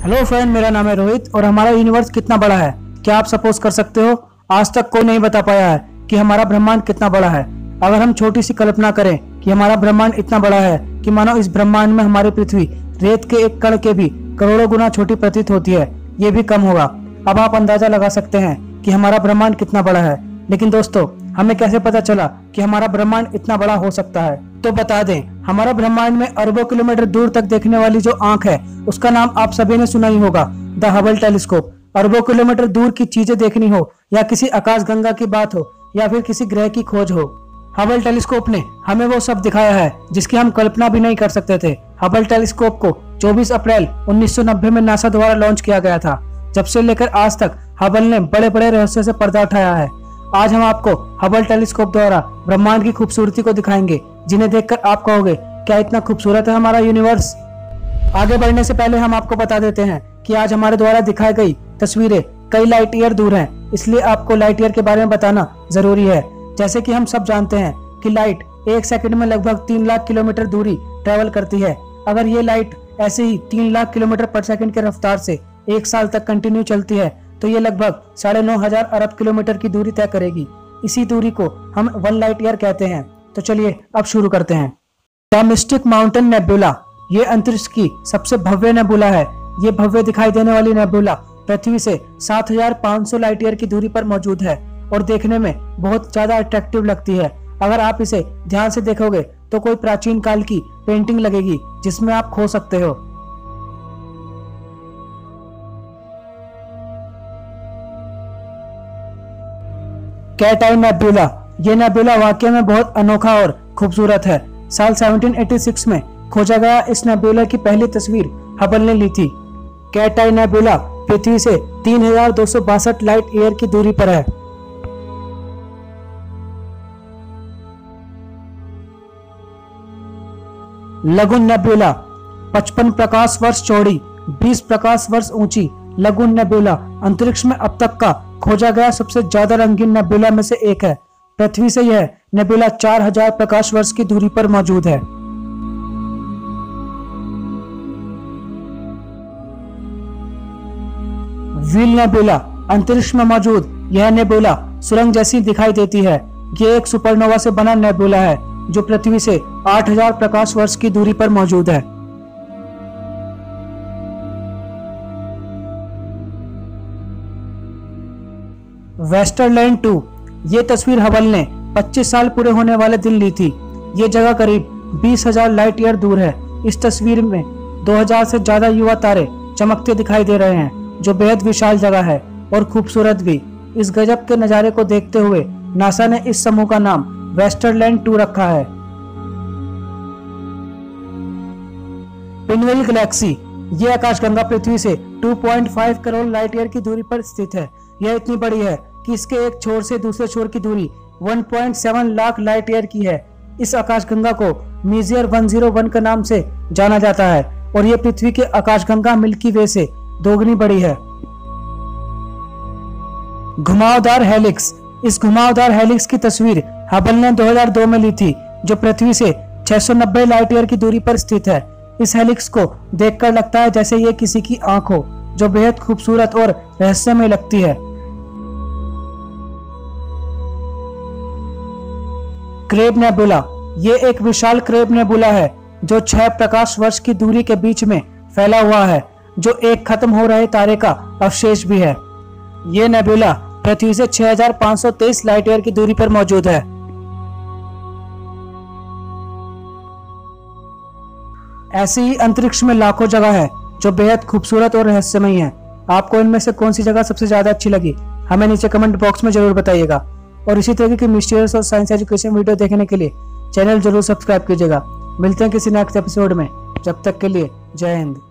Hello friend मेरा नाम है रोहित और हमारा यूनिवर्स कितना बड़ा है? क्या आप सपोज़ कर सकते हो, आज तक कोई नहीं बता पाया है कि हमारा ब्रह्मांड कितना बड़ा है। अगर हम छोटी सी कल्पना करें कि हमारा ब्रह्मांड इतना बड़ा है कि मानो इस ब्रह्मांड में हमारी पृथ्वी रेत के एक कण के भी करोड़ों गुना छोटी प्रतीत होती है, ये भी कम होगा। अब आप अंदाज़ा लगा सकते हैं कि हमारा ब्रह्मांड कितना बड़ा है। लेकिन दोस्तों, हमें कैसे पता चला कि हमारा ब्रह्मांड इतना बड़ा हो सकता है? तो बता दें हमारा ब्रह्मांड में अरबों किलोमीटर दूर तक देखने वाली जो आँख है, उसका नाम आप सभी ने सुना ही होगा, द हबल टेलीस्कोप। अरबों किलोमीटर दूर की चीज़ें देखनी हो, या किसी आकाश गंगा की बात हो, या फिर किसी ग्रह की खोज हो, हबल टेलीस्कोप ने हमें वो सब दिखाया है, जिसकी हम कल्पना भी नहीं कर सकते थे। हबल टेलीस्कोप को 24 अप्रैल 1990 में नासा द्वारा लॉन्च किया गया था, जब से लेकर आज तक हबल ने बड़े बड़े रहस्य से पर्दा उठाया है। आज हम आपको हबल टेलीस्कोप द्वारा ब्रह्मांड की खूबसूरती को दिखाएँगे। जिन्हें देखकर आप कहोगे, क्या इतना खूबसूरत है हमारा यूनिवर्स आगे बढ़ने से पहले हम आपको बता देते हैं कि आज हमारे द्वारा दिखाई गई तस्वीरें कई लाइट ईयर दूर हैं। इसलिए आपको लाइट ईयर के बारे में बताना ज़रूरी है। जैसे कि हम सब जानते हैं कि लाइट एक सेकंड में लगभग तीन लाख किलोमीटर दूरी ट्रेवल करती है। अगर ये लाइट ऐसे ही तीन लाख किलोमीटर पर सेकंड के रफ्तार से एक साल तक कंटिन्यू चलती है तो ये लगभग साढ़े नौ हज़ार अरब किलोमीटर की दूरी तय करेगी। इसी दूरी को हम वन लाइट ईयर कहते हैं। तो चलिए अब शुरू करते हैं। द मिस्टिक माउंटेन नेबुला ये अंतरिक्ष की सबसे भव्य नेबुला है। ये भव्य दिखाई देने वाली नेबुला पृथ्वी से 7500 लाइट ईयर की दूरी पर मौजूद है और देखने में बहुत ज़्यादा अट्रैक्टिव लगती है। अगर आप इसे ध्यान से देखोगे तो कोई प्राचीन काल की पेंटिंग लगेगी, जिसमें आप खो सकते हो। कैट आई नेबुला ये नेबुला वाकई में बहुत अनोखा और खूबसूरत है। साल 1786 में खोजा गया इस नेबुला की पहली तस्वीर हबल ने ली थी। कैट आई नेबुला पृथ्वी से तीन हज़ार दो सौ बासठ लाइट ईयर की दूरी पर है। लगुन नेबुला 55 प्रकाश वर्ष चौड़ी 20 प्रकाश वर्ष ऊँची, लगुन नेबुला अंतरिक्ष में अब तक का खोजा गया सबसे ज़्यादा रंगीन नेबुला में से एक है। पृथ्वी से यह नेबुला 4000 प्रकाश वर्ष की दूरी पर मौजूद है। व्हील नेबुला, अंतरिक्ष में मौजूद, यह नेबुला सुरंग जैसी दिखाई देती है। ये एक सुपरनोवा से बना नेबुला है, जो पृथ्वी से 8000 प्रकाश वर्ष की दूरी पर मौजूद है। वेस्टरलैंड टू ये तस्वीर हबल ने 25 साल पूरे होने वाले दिन ली थी। ये जगह करीब 20,000 लाइट ईयर दूर है। इस तस्वीर में 2000 से ज़्यादा युवा तारे चमकते दिखाई दे रहे हैं जो बेहद विशाल जगह है और खूबसूरत भी। इस गजब के नज़ारे को देखते हुए नासा ने इस समूह का नाम वेस्टरलैंड टू रखा है। पिनवेल गैलेक्सी ये आकाशगंगा पृथ्वी से 2.5 करोड़ लाइट ईयर की दूरी पर स्थित है। यह इतनी बड़ी है कि इसके एक छोर से दूसरे छोर की दूरी 1.7 लाख लाइट ईयर की है। इस आकाशगंगा को मीजियर 101 के नाम से जाना जाता है और यह पृथ्वी के आकाशगंगा मिल्की वे से दोगुनी बड़ी है। घुमावदार हेलिक्स। इस घुमावदार हेलिक्स की तस्वीर हबल ने 2002 में ली थी, जो पृथ्वी से 690 लाइट ईयर की दूरी पर स्थित है। इस हेलिक्स को देखकर लगता है जैसे ये किसी की आँख हो, जो बेहद खूबसूरत और रहस्यमय लगती है। क्रेब नेबुला ये एक विशाल क्रेब नेबुला है, जो छह प्रकाश वर्ष की दूरी के बीच में फैला हुआ है, जो एक खत्म हो रहे तारे का अवशेष भी है। ये नेबुला पृथ्वी से 6523 लाइट ईयर की दूरी पर मौजूद है। ऐसी ही अंतरिक्ष में लाखों जगह है, जो बेहद खूबसूरत और रहस्यमय है। आपको इनमें से कौन सी जगह सबसे ज़्यादा अच्छी लगी? हमें नीचे कमेंट बॉक्स में ज़रूर बताइएगा। और इसी तरीके की मिस्टीरियस और साइंस एजुकेशन वीडियो देखने के लिए चैनल ज़रूर सब्सक्राइब कीजिएगा। मिलते हैं किसी नेक्स्ट एपिसोड में। जब तक के लिए जय हिंद।